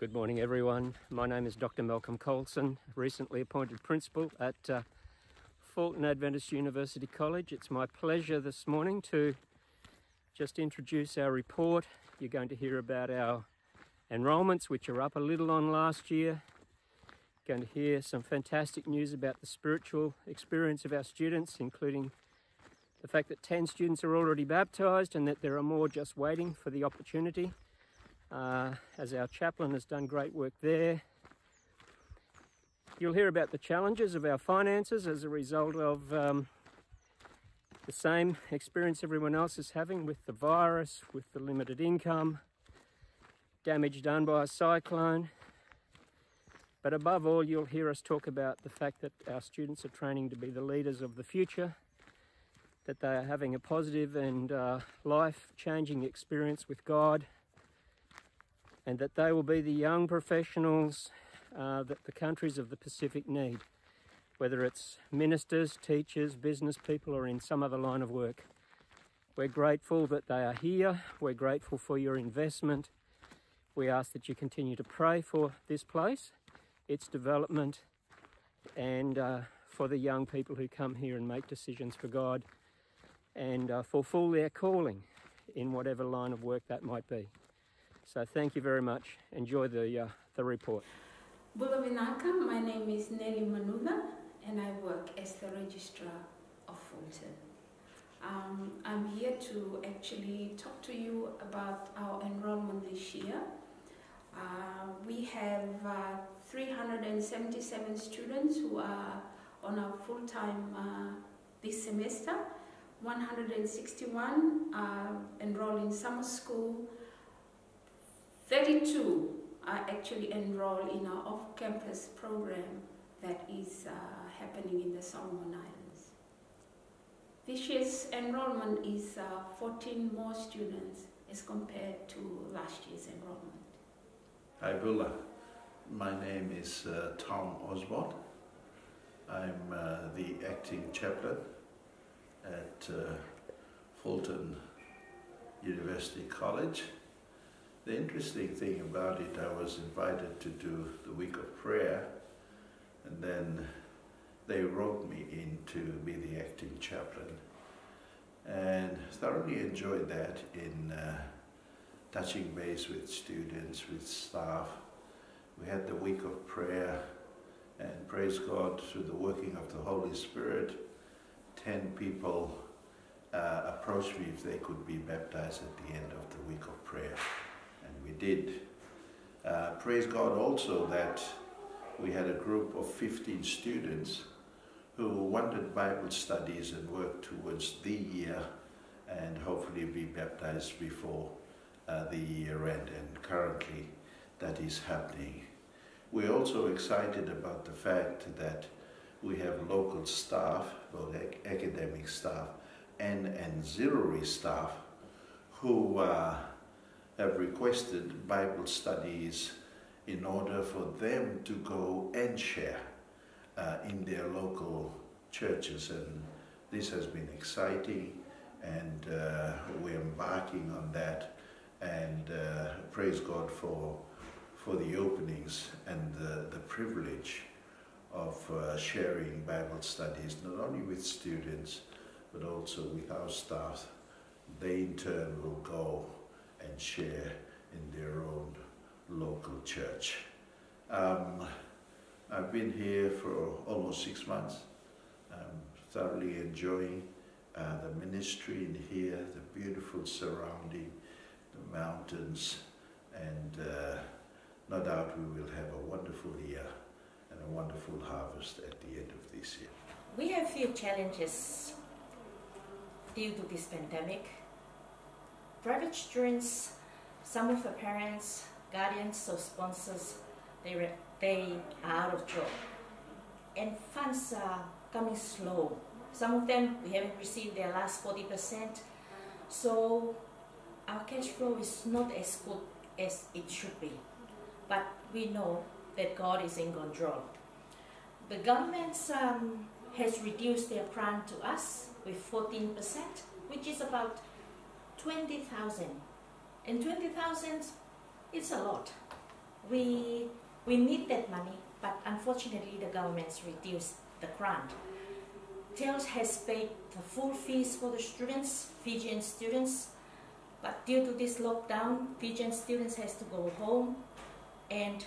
Good morning, everyone. My name is Dr. Malcolm Coulson, recently appointed principal at uh, Fulton Adventist University College. It's my pleasure this morning to just introduce our report. You're going to hear about our enrolments, which are up a little on last year. Going to hear some fantastic news about the spiritual experience of our students, including the fact that 10 students are already baptised and that there are more just waiting for the opportunity uh, as our chaplain has done great work there. You'll hear about the challenges of our finances as a result of um, the same experience everyone else is having with the virus, with the limited income, damage done by a cyclone. But above all, you'll hear us talk about the fact that our students are training to be the leaders of the future, that they are having a positive and uh, life changing experience with God and that they will be the young professionals uh, that the countries of the Pacific need, whether it's ministers, teachers, business people, or in some other line of work. We're grateful that they are here. We're grateful for your investment. We ask that you continue to pray for this place, its development, and uh, for the young people who come here and make decisions for God and uh, fulfill their calling in whatever line of work that might be. So thank you very much. Enjoy the, uh, the report. Bulavinaka, my name is Nelly Manuda and I work as the Registrar of Fulton. Um, I'm here to actually talk to you about our enrollment this year. Uh, we have uh, 377 students who are on our full-time uh, this semester. 161 are enrolled in summer school 32 are actually enrolled in our off-campus program that is uh, happening in the Solomon Islands. This year's enrollment is uh, 14 more students as compared to last year's enrollment. Hi Bula, my name is uh, Tom Osborne. I'm uh, the acting chaplain at uh, Fulton University College the interesting thing about it, I was invited to do the week of prayer, and then they wrote me in to be the acting chaplain. And thoroughly enjoyed that in uh, touching base with students, with staff. We had the week of prayer, and praise God, through the working of the Holy Spirit, 10 people uh, approached me if they could be baptized at the end of the week of prayer did. Uh, praise God also that we had a group of 15 students who wanted Bible studies and worked towards the year and hopefully be baptized before uh, the year end and currently that is happening. We're also excited about the fact that we have local staff, both ac academic staff and auxiliary staff, who uh, have requested Bible studies in order for them to go and share uh, in their local churches. And this has been exciting and uh, we're embarking on that and uh, praise God for, for the openings and the, the privilege of uh, sharing Bible studies, not only with students, but also with our staff. They in turn will go and share in their own local church. Um, I've been here for almost six months. I'm thoroughly enjoying uh, the ministry in here, the beautiful surrounding, the mountains, and uh, no doubt we will have a wonderful year and a wonderful harvest at the end of this year. We have few challenges due to this pandemic private students, some of the parents, guardians or sponsors, they, they are out of job. And funds are coming slow. Some of them, we haven't received their last 40%. So our cash flow is not as good as it should be. But we know that God is in control. The government um, has reduced their grant to us with 14%, which is about 20,000. And 20,000 is a lot. we, we need that money, but unfortunately the government's reduced the grant. TELS has paid the full fees for the students, Fijian students, but due to this lockdown, Fijian students has to go home and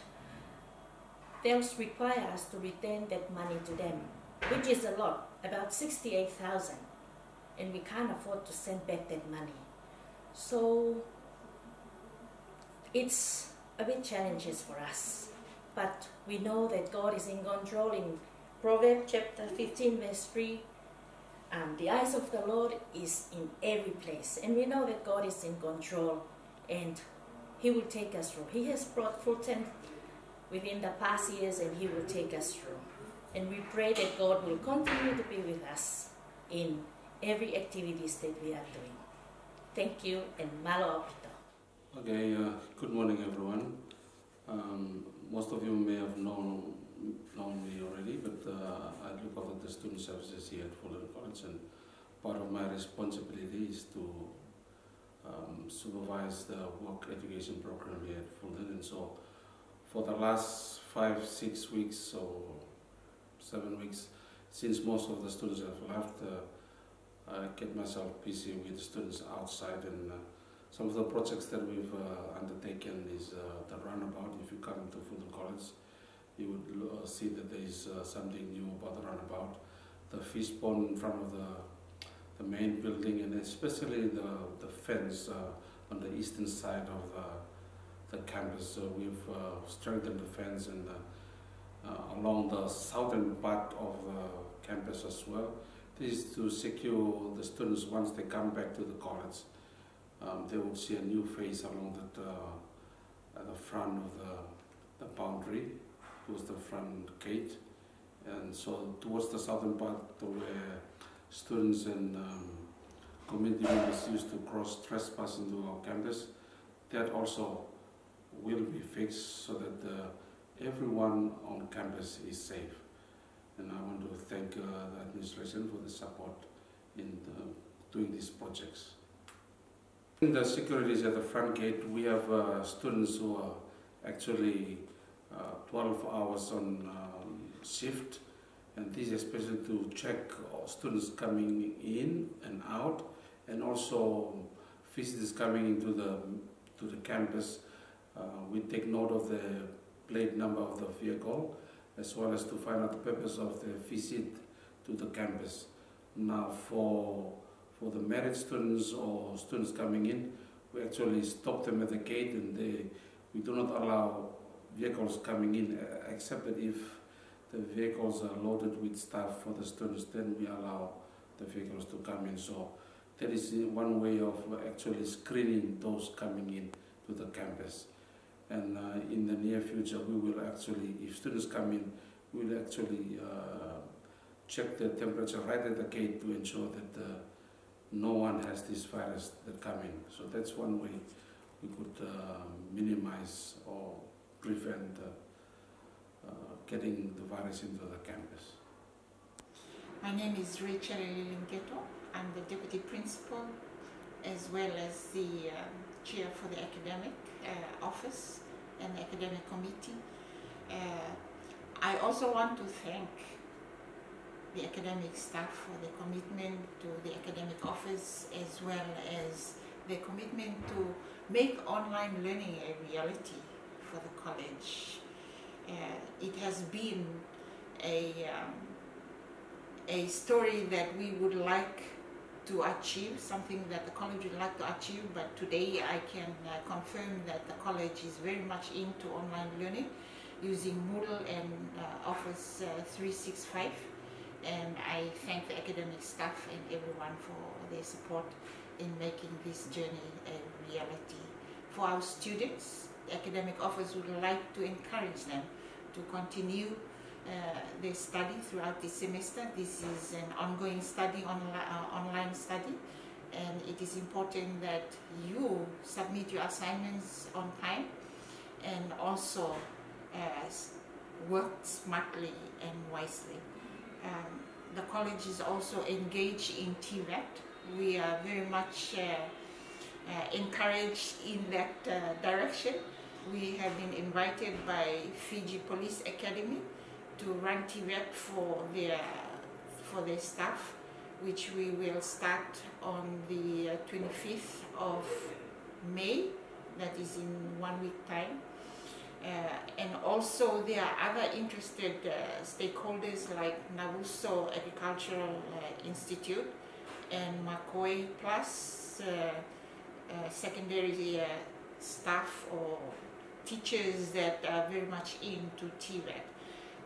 TELS require us to return that money to them, which is a lot, about 68,000, and we can't afford to send back that money. So it's a bit challenges for us, but we know that God is in control in Proverbs chapter 15 verse 3 um, the eyes of the Lord is in every place, and we know that God is in control, and He will take us through. He has brought Fulton within the past years, and He will take us through. And we pray that God will continue to be with us in every activities that we are doing. Thank you, and malo apito. Okay, uh, good morning, everyone. Um, most of you may have known known me already, but uh, I look after the student services here at Fulton College, and part of my responsibility is to um, supervise the work education program here at Fulton. And so, for the last five, six weeks or seven weeks, since most of the students have left, uh, I get myself busy with students outside and uh, some of the projects that we've uh, undertaken is uh, the runabout. If you come to Fulton College, you would uh, see that there is uh, something new about the runabout. The fish pond in front of the, the main building and especially the, the fence on the eastern side of the, the campus. So we've strengthened the fence and along the southern part of the campus as well. Is to secure the students once they come back to the college. Um, they will see a new face along that, uh, at the front of the, the boundary towards the front gate. And so towards the southern part where students and um, community members used to cross trespass into our campus, that also will be fixed so that uh, everyone on campus is safe. And I want to thank uh, the administration for the support in the, doing these projects. In the securities at the front gate, we have uh, students who are actually uh, 12 hours on um, shift and this is especially to check students coming in and out and also visitors coming into the to the campus. Uh, we take note of the plate number of the vehicle as well as to find out the purpose of the visit to the campus. Now for for the married students or students coming in, we actually stop them at the gate and they, we do not allow vehicles coming in, uh, except that if the vehicles are loaded with stuff for the students, then we allow the vehicles to come in. So that is one way of actually screening those coming in to the campus. And uh, in the near future, we will actually, if students come in, we will actually uh, check the temperature right at the gate to ensure that uh, no one has this virus that come in. So that's one way we could minimize or prevent getting the virus into the campus. My name is Rachel Lilingeto. I'm the deputy principal as well as the um, chair for the academic uh, office and the academic committee. Uh, I also want to thank the academic staff for the commitment to the academic office as well as the commitment to make online learning a reality for the college. Uh, it has been a, um, a story that we would like to achieve, something that the college would like to achieve, but today I can uh, confirm that the college is very much into online learning using Moodle and uh, Office uh, 365 and I thank the academic staff and everyone for their support in making this journey a reality. For our students, the academic office would like to encourage them to continue uh, their study throughout the semester. This is an ongoing study, uh, online study, and it is important that you submit your assignments on time and also uh, work smartly and wisely. Um, the college is also engaged in TVET. We are very much uh, uh, encouraged in that uh, direction we have been invited by Fiji Police Academy to run TVET for their for their staff, which we will start on the 25th of May. That is in one week time. Uh, and also there are other interested uh, stakeholders like Navuso Agricultural uh, Institute and McCoy Plus uh, uh, secondary uh, staff or teachers that are very much into TVET.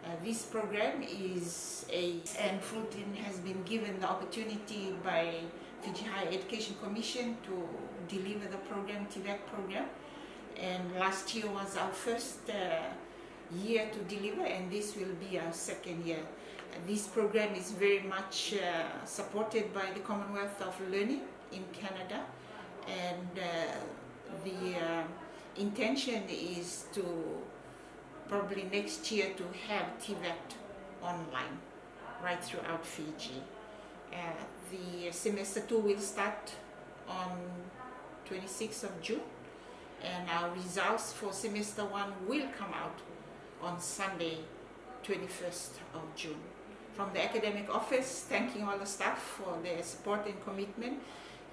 Uh, this program is a, and Fulton has been given the opportunity by Fiji Higher Education Commission to deliver the program, TVET program. And last year was our first uh, year to deliver and this will be our second year. Uh, this program is very much uh, supported by the Commonwealth of Learning in Canada and the intention is to probably next year to have TVET online right throughout Fiji. Uh, the semester two will start on 26th of June and our results for semester one will come out on Sunday 21st of June. From the academic office, thanking all the staff for their support and commitment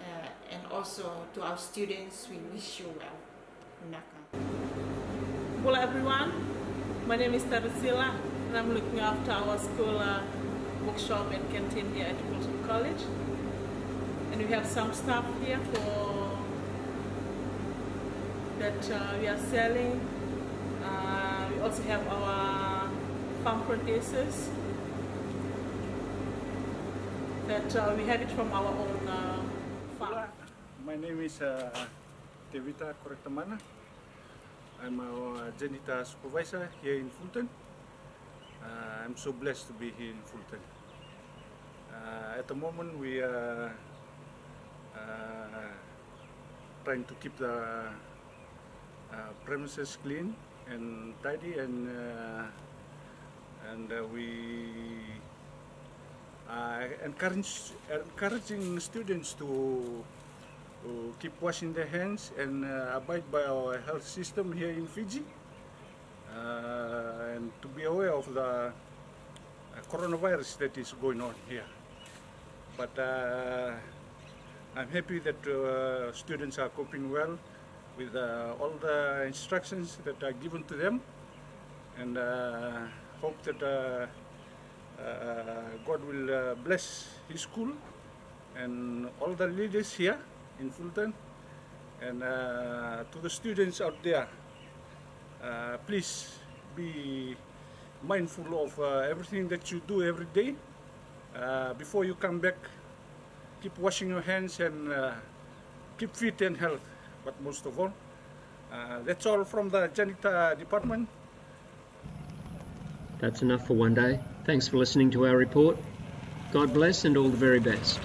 uh, and also to our students, we wish you well. Naka. Hello everyone, my name is Tarusila and I'm looking after our school uh, bookshop and canteen here at Fulton College. And we have some stuff here for that uh, we are selling. Uh, we also have our farm producers that uh, we have it from our own uh, farm. My name is uh, Tevita Korektamana. I'm a janitor supervisor here in Fulton. Uh, I'm so blessed to be here in Fulton. Uh, at the moment, we are uh, trying to keep the uh, premises clean and tidy, and uh, and we are encouraging students to to keep washing their hands and uh, abide by our health system here in Fiji. Uh, and to be aware of the uh, coronavirus that is going on here. But uh, I'm happy that uh, students are coping well with uh, all the instructions that are given to them. And hope that God will bless his school and all the leaders here in Fulton. And uh, to the students out there, uh, please be mindful of uh, everything that you do every day. Before you come back, keep washing your hands and keep fit and health. But most of all, uh, that's all from the janitor department. That's enough for one day. Thanks for listening to our report. God bless and all the very best.